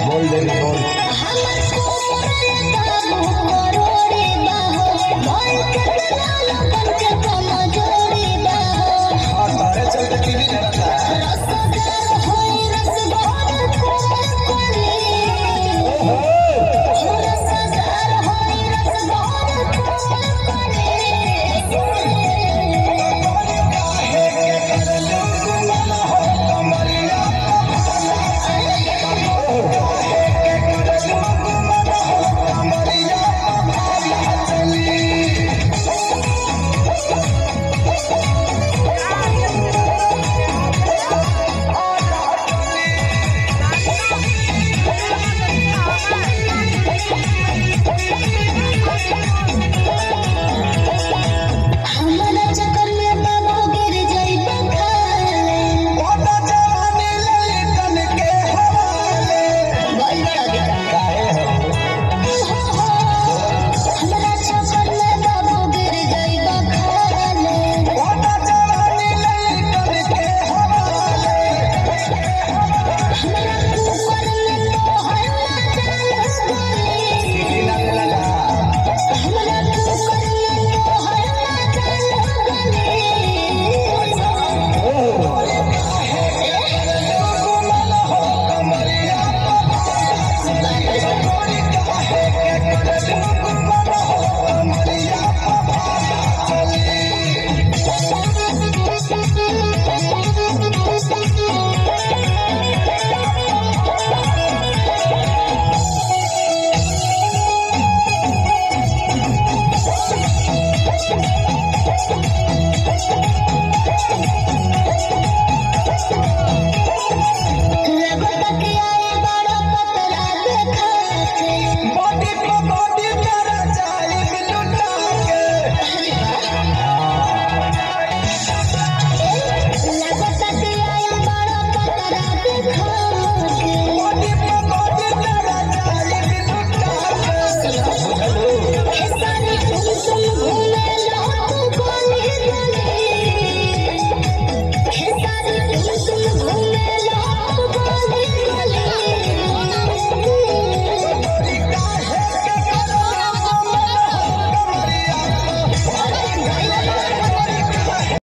Gol de la.